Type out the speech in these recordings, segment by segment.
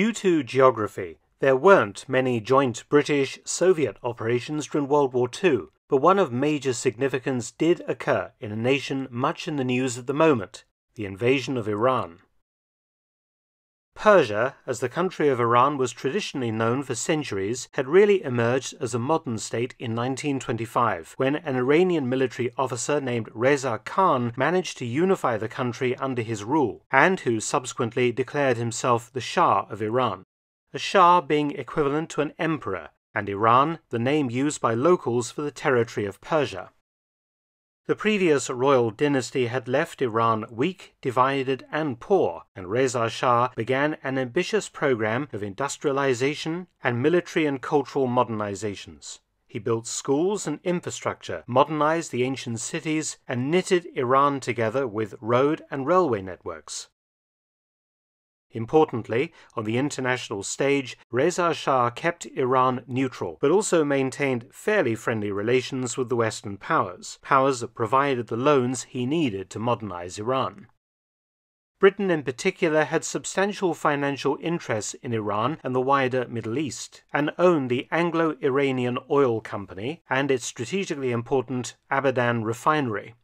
Due to geography, there weren't many joint British Soviet operations during World War II, but one of major significance did occur in a nation much in the news at the moment the invasion of Iran. Persia, as the country of Iran was traditionally known for centuries, had really emerged as a modern state in 1925 when an Iranian military officer named Reza Khan managed to unify the country under his rule, and who subsequently declared himself the Shah of Iran. A Shah being equivalent to an emperor, and Iran the name used by locals for the territory of Persia. The previous royal dynasty had left Iran weak, divided, and poor, and Reza Shah began an ambitious program of industrialization and military and cultural modernizations. He built schools and infrastructure, modernized the ancient cities, and knitted Iran together with road and railway networks. Importantly, on the international stage, Reza Shah kept Iran neutral, but also maintained fairly friendly relations with the Western powers, powers that provided the loans he needed to modernize Iran. Britain in particular had substantial financial interests in Iran and the wider Middle East, and owned the Anglo Iranian Oil Company and its strategically important Abadan refinery.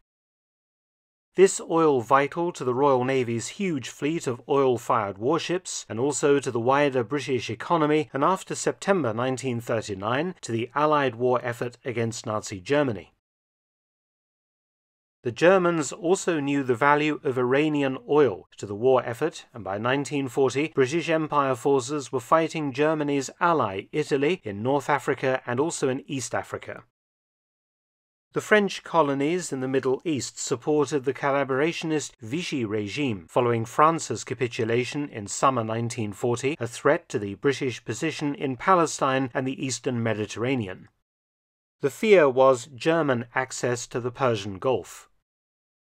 This oil vital to the Royal Navy's huge fleet of oil-fired warships and also to the wider British economy and after September 1939 to the Allied war effort against Nazi Germany. The Germans also knew the value of Iranian oil to the war effort, and by 1940, British Empire forces were fighting Germany's ally, Italy, in North Africa and also in East Africa. The French colonies in the Middle East supported the collaborationist Vichy regime following France's capitulation in summer 1940, a threat to the British position in Palestine and the eastern Mediterranean. The fear was German access to the Persian Gulf.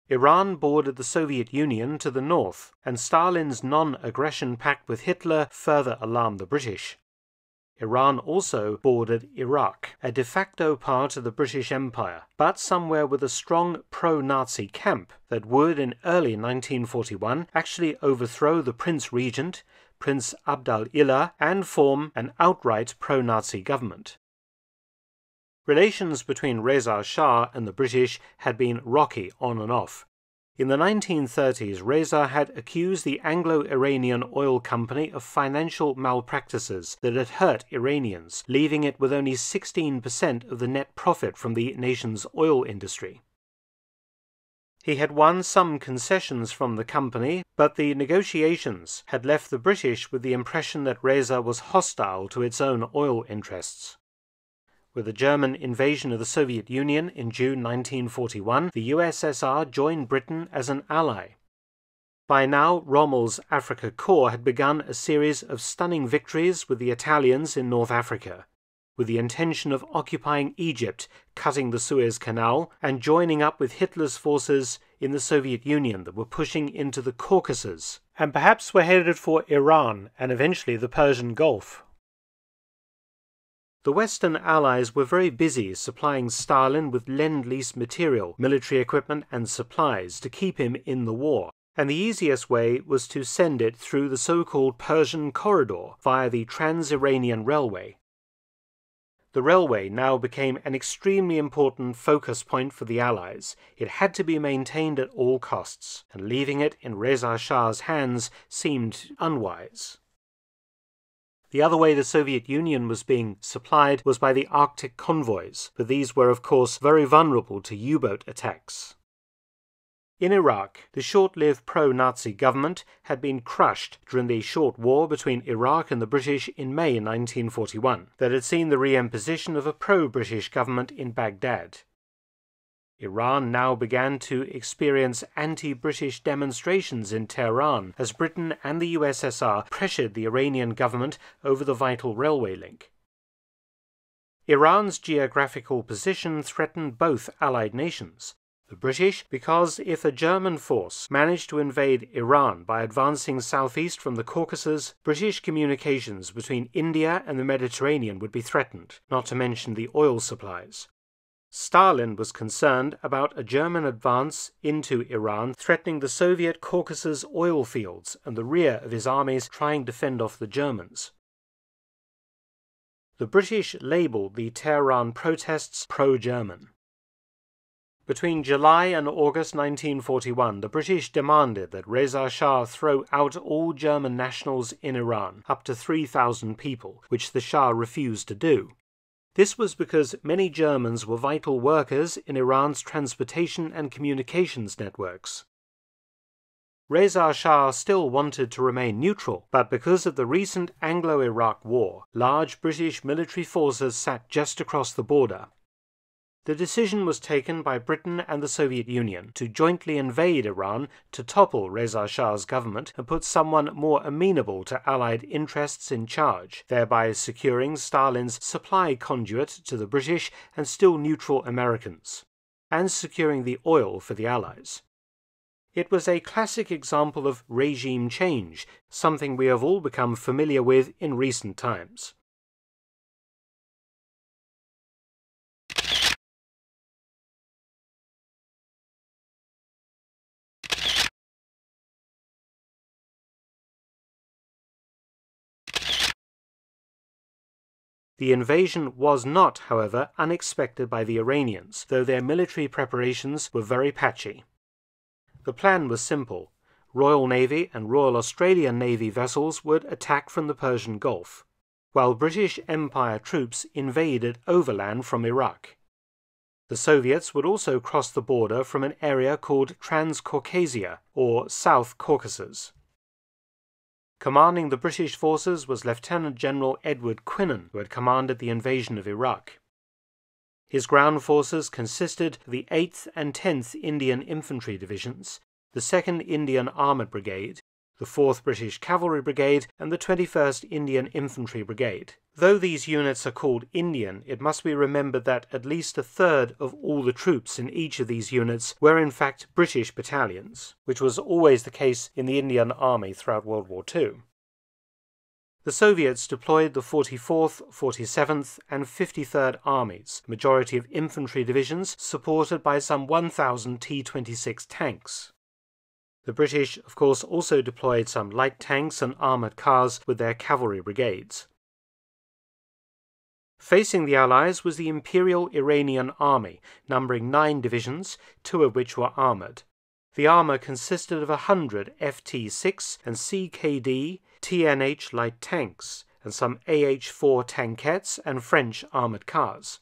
Iran bordered the Soviet Union to the north, and Stalin's non aggression pact with Hitler further alarmed the British. Iran also bordered Iraq, a de facto part of the British Empire, but somewhere with a strong pro Nazi camp that would, in early 1941, actually overthrow the Prince Regent, Prince Abdal Illah, and form an outright pro Nazi government. Relations between Reza Shah and the British had been rocky on and off, in the 1930s, Reza had accused the Anglo Iranian Oil Company of financial malpractices that had hurt Iranians, leaving it with only 16% of the net profit from the nation's oil industry. He had won some concessions from the company, but the negotiations had left the British with the impression that Reza was hostile to its own oil interests. With the German invasion of the Soviet Union in June 1941, the USSR joined Britain as an ally. By now, Rommel's Afrika Korps had begun a series of stunning victories with the Italians in North Africa, with the intention of occupying Egypt, cutting the Suez Canal, and joining up with Hitler's forces in the Soviet Union that were pushing into the Caucasus, and perhaps were headed for Iran and eventually the Persian Gulf. The Western Allies were very busy supplying Stalin with lend lease material, military equipment, and supplies to keep him in the war, and the easiest way was to send it through the so called Persian Corridor via the Trans Iranian Railway. The railway now became an extremely important focus point for the Allies. It had to be maintained at all costs, and leaving it in Reza Shah's hands seemed unwise. The other way the Soviet Union was being supplied was by the Arctic convoys, but these were, of course, very vulnerable to U boat attacks. In Iraq, the short lived pro Nazi government had been crushed during the short war between Iraq and the British in May 1941, that had seen the re imposition of a pro British government in Baghdad. Iran now began to experience anti British demonstrations in Tehran as Britain and the USSR pressured the Iranian government over the vital railway link. Iran's geographical position threatened both Allied nations. The British, because if a German force managed to invade Iran by advancing southeast from the Caucasus, British communications between India and the Mediterranean would be threatened, not to mention the oil supplies. Stalin was concerned about a German advance into Iran threatening the Soviet Caucasus oil fields and the rear of his armies trying to fend off the Germans. The British labeled the Tehran protests pro German. Between July and August 1941, the British demanded that Reza Shah throw out all German nationals in Iran, up to 3,000 people, which the Shah refused to do. This was because many Germans were vital workers in Iran's transportation and communications networks. Reza Shah still wanted to remain neutral, but because of the recent Anglo Iraq War, large British military forces sat just across the border, the decision was taken by Britain and the Soviet Union to jointly invade Iran to topple Reza Shah's government and put someone more amenable to Allied interests in charge, thereby securing Stalin's supply conduit to the British and still neutral Americans, and securing the oil for the Allies. It was a classic example of regime change, something we have all become familiar with in recent times. The invasion was not, however, unexpected by the Iranians, though their military preparations were very patchy. The plan was simple. Royal Navy and Royal Australian Navy vessels would attack from the Persian Gulf, while British Empire troops invaded overland from Iraq. The Soviets would also cross the border from an area called Transcaucasia, or South Caucasus. Commanding the British forces was Lieutenant General Edward Quinan, who had commanded the invasion of Iraq. His ground forces consisted of the 8th and 10th Indian Infantry Divisions, the 2nd Indian Armoured Brigade, the 4th British Cavalry Brigade, and the 21st Indian Infantry Brigade. Though these units are called Indian, it must be remembered that at least a third of all the troops in each of these units were in fact British battalions, which was always the case in the Indian Army throughout World War II. The Soviets deployed the 44th, 47th, and 53rd Armies, majority of infantry divisions supported by some 1,000 T 26 tanks. The British, of course, also deployed some light tanks and armoured cars with their cavalry brigades. Facing the Allies was the Imperial Iranian Army, numbering nine divisions, two of which were armoured. The armour consisted of a hundred FT 6 and CKD TNH light tanks and some AH 4 tankettes and French armoured cars.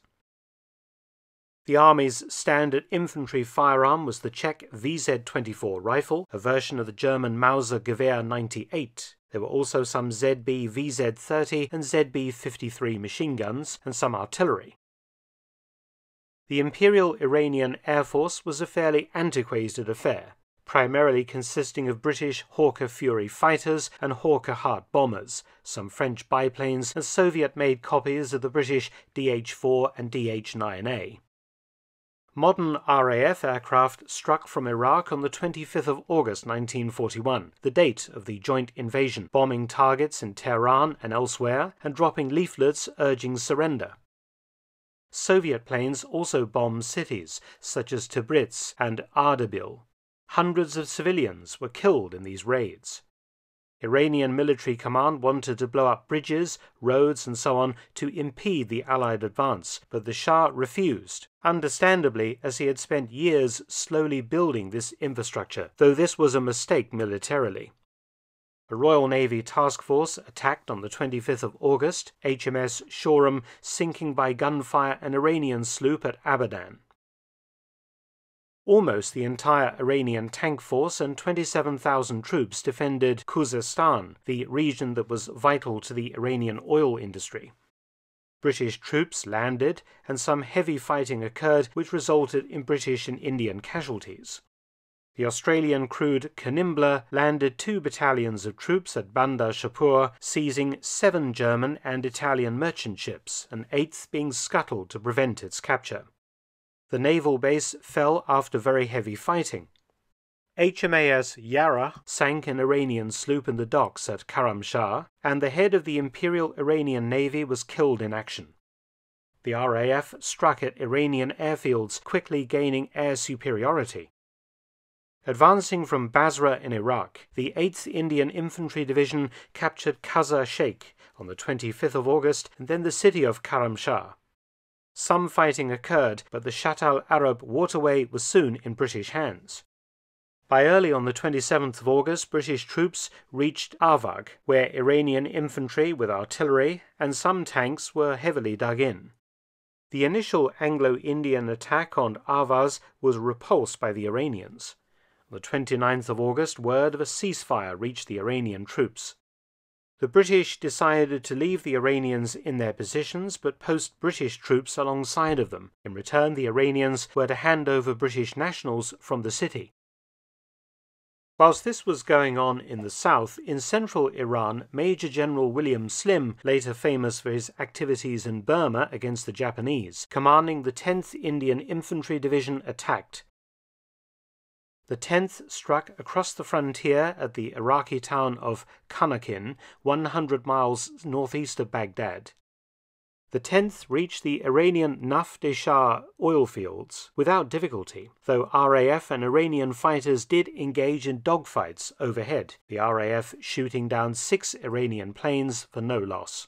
The Army's standard infantry firearm was the Czech VZ-24 rifle, a version of the German Mauser Gewehr 98. There were also some ZB VZ-30 and ZB-53 machine guns and some artillery. The Imperial Iranian Air Force was a fairly antiquated affair, primarily consisting of British Hawker Fury fighters and Hawker Hart bombers, some French biplanes, and Soviet made copies of the British DH 4 and DH 9A. Modern RAF aircraft struck from Iraq on the 25th of August 1941, the date of the joint invasion, bombing targets in Tehran and elsewhere and dropping leaflets urging surrender. Soviet planes also bombed cities such as Tabriz and Ardabil. Hundreds of civilians were killed in these raids. Iranian military command wanted to blow up bridges, roads, and so on to impede the Allied advance, but the Shah refused, understandably, as he had spent years slowly building this infrastructure, though this was a mistake militarily. A Royal Navy task force attacked on the 25th of August, HMS Shoreham sinking by gunfire an Iranian sloop at Abadan. Almost the entire Iranian tank force and 27,000 troops defended Khuzestan, the region that was vital to the Iranian oil industry. British troops landed, and some heavy fighting occurred, which resulted in British and Indian casualties. The Australian crewed Kanimbla landed two battalions of troops at Bandar Shapur, seizing seven German and Italian merchant ships, an eighth being scuttled to prevent its capture. The naval base fell after very heavy fighting. HMAS Yarra sank an Iranian sloop in the docks at Khorramshahr, and the head of the Imperial Iranian Navy was killed in action. The RAF struck at Iranian airfields, quickly gaining air superiority. Advancing from Basra in Iraq, the 8th Indian Infantry Division captured Qaza Sheikh on the 25th of August and then the city of Khorramshahr. Some fighting occurred, but the Shatt al Arab waterway was soon in British hands. By early on the 27th of August, British troops reached Ahvaz, where Iranian infantry with artillery and some tanks were heavily dug in. The initial Anglo Indian attack on Ahvaz was repulsed by the Iranians. On the 29th of August, word of a ceasefire reached the Iranian troops. The British decided to leave the Iranians in their positions but post British troops alongside of them. In return, the Iranians were to hand over British nationals from the city. Whilst this was going on in the south, in central Iran, Major General William Slim, later famous for his activities in Burma against the Japanese, commanding the 10th Indian Infantry Division, attacked. The 10th struck across the frontier at the Iraqi town of Khanaqin, 100 miles northeast of Baghdad. The 10th reached the Iranian Naft Shah oil fields without difficulty, though RAF and Iranian fighters did engage in dogfights overhead, the RAF shooting down six Iranian planes for no loss.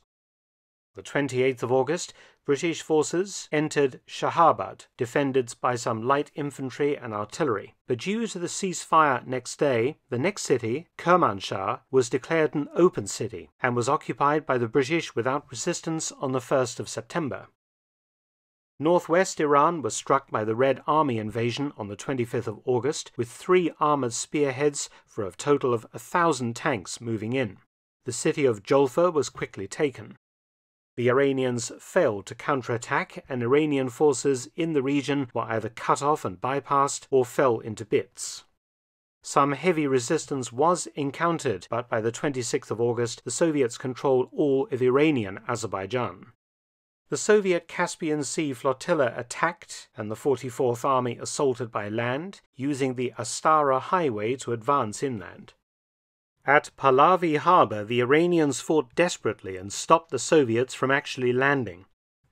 The 28th of August, British forces entered Shahabad, defended by some light infantry and artillery. But due to the ceasefire next day, the next city, Kermanshah, was declared an open city and was occupied by the British without resistance on the 1st of September. Northwest Iran was struck by the Red Army invasion on the 25th of August, with three armored spearheads for a total of a thousand tanks moving in. The city of Julfa was quickly taken. The Iranians failed to counterattack, and Iranian forces in the region were either cut off and bypassed or fell into bits. Some heavy resistance was encountered, but by the 26th of August, the Soviets controlled all of Iranian Azerbaijan. The Soviet Caspian Sea flotilla attacked, and the 44th Army assaulted by land, using the Astara Highway to advance inland. At Pahlavi harbor, the Iranians fought desperately and stopped the Soviets from actually landing.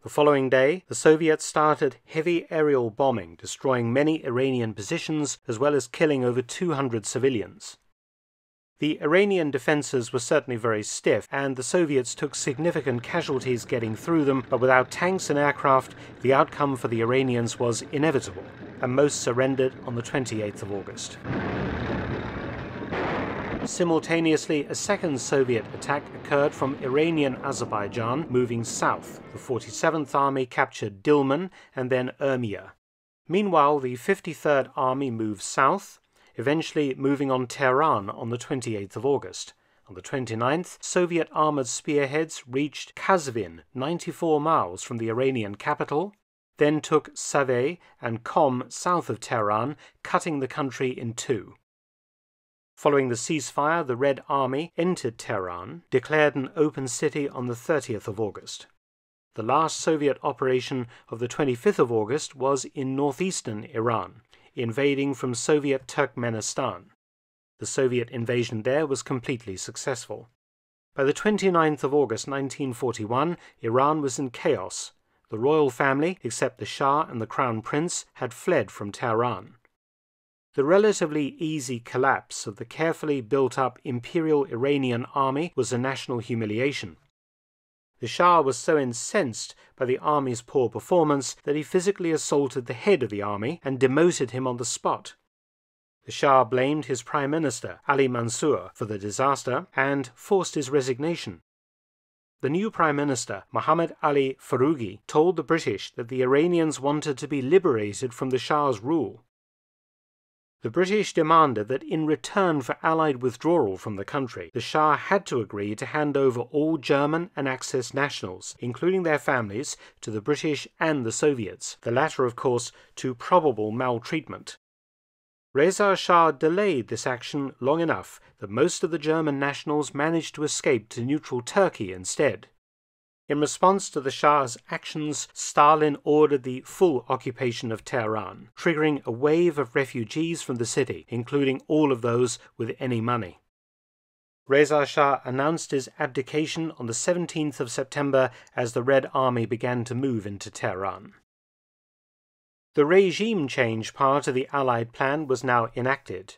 The following day, the Soviets started heavy aerial bombing, destroying many Iranian positions as well as killing over 200 civilians. The Iranian defenses were certainly very stiff, and the Soviets took significant casualties getting through them, but without tanks and aircraft, the outcome for the Iranians was inevitable, and most surrendered on the 28th of August. Simultaneously, a second Soviet attack occurred from Iranian Azerbaijan, moving south. The 47th Army captured Dilman and then Urmia. Meanwhile, the 53rd Army moved south, eventually moving on Tehran on the 28th of August. On the 29th, Soviet armored spearheads reached Kazvin, 94 miles from the Iranian capital, then took Saveh and Qom south of Tehran, cutting the country in two. Following the ceasefire, the Red Army entered Tehran, declared an open city on the 30th of August. The last Soviet operation of the 25th of August was in northeastern Iran, invading from Soviet Turkmenistan. The Soviet invasion there was completely successful. By the 29th of August 1941, Iran was in chaos. The royal family, except the Shah and the Crown Prince, had fled from Tehran. The relatively easy collapse of the carefully built up Imperial Iranian army was a national humiliation. The Shah was so incensed by the army's poor performance that he physically assaulted the head of the army and demoted him on the spot. The Shah blamed his Prime Minister, Ali Mansur, for the disaster and forced his resignation. The new Prime Minister, Muhammad Ali Foroughi, told the British that the Iranians wanted to be liberated from the Shah's rule. The British demanded that in return for Allied withdrawal from the country, the Shah had to agree to hand over all German and Axis nationals, including their families, to the British and the Soviets, the latter, of course, to probable maltreatment. Reza Shah delayed this action long enough that most of the German nationals managed to escape to neutral Turkey instead. In response to the Shah's actions, Stalin ordered the full occupation of Tehran, triggering a wave of refugees from the city, including all of those with any money. Reza Shah announced his abdication on the 17th of September as the Red Army began to move into Tehran. The regime change part of the Allied plan was now enacted.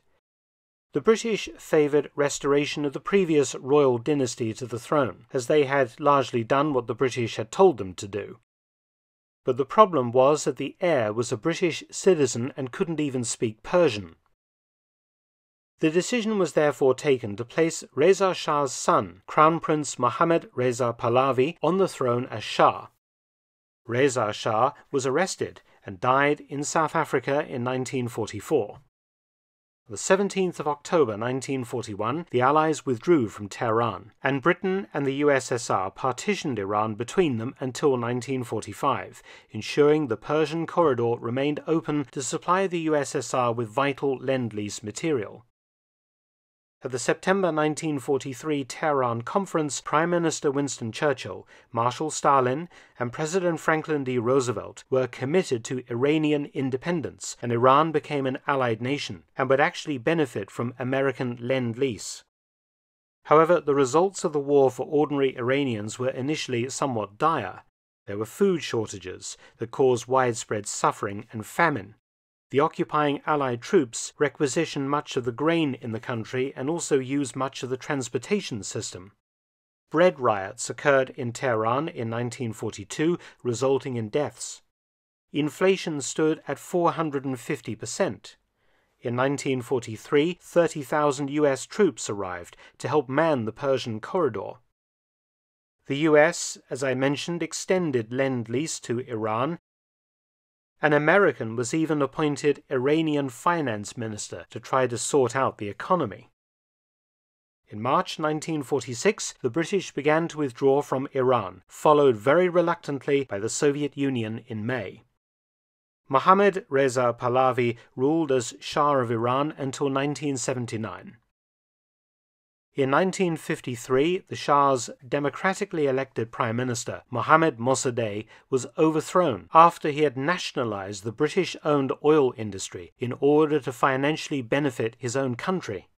The British favoured restoration of the previous royal dynasty to the throne, as they had largely done what the British had told them to do. But the problem was that the heir was a British citizen and couldn't even speak Persian. The decision was therefore taken to place Reza Shah's son, Crown Prince Mohammad Reza Pahlavi, on the throne as Shah. Reza Shah was arrested and died in South Africa in 1944. On the 17th of October 1941, the Allies withdrew from Tehran, and Britain and the USSR partitioned Iran between them until 1945, ensuring the Persian corridor remained open to supply the USSR with vital Lend Lease material. At the September 1943 Tehran conference, Prime Minister Winston Churchill, Marshal Stalin, and President Franklin D. Roosevelt were committed to Iranian independence, and Iran became an allied nation and would actually benefit from American lend lease. However, the results of the war for ordinary Iranians were initially somewhat dire. There were food shortages that caused widespread suffering and famine, the occupying Allied troops requisitioned much of the grain in the country and also used much of the transportation system. Bread riots occurred in Tehran in 1942, resulting in deaths. Inflation stood at 450%. In 1943, 30,000 US troops arrived to help man the Persian corridor. The US, as I mentioned, extended Lend Lease to Iran an American was even appointed Iranian finance minister to try to sort out the economy. In March 1946, the British began to withdraw from Iran, followed very reluctantly by the Soviet Union in May. Mohammad Reza Pahlavi ruled as Shah of Iran until 1979. In 1953, the Shah's democratically elected Prime Minister, Mohammad Mossadegh, was overthrown after he had nationalized the British owned oil industry in order to financially benefit his own country.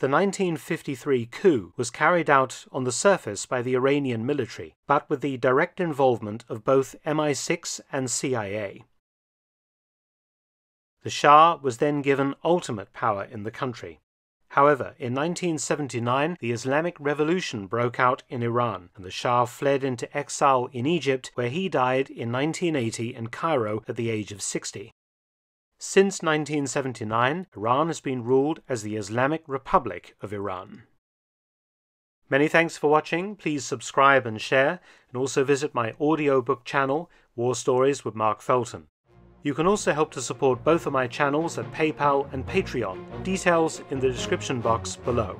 The 1953 coup was carried out on the surface by the Iranian military, but with the direct involvement of both MI6 and CIA. The Shah was then given ultimate power in the country. However, in 1979, the Islamic Revolution broke out in Iran, and the Shah fled into exile in Egypt, where he died in 1980 in Cairo at the age of 60. Since 1979, Iran has been ruled as the Islamic Republic of Iran. Many thanks for watching. Please subscribe and share, and also visit my audiobook channel, War Stories with Mark Felton. You can also help to support both of my channels at PayPal and Patreon, details in the description box below.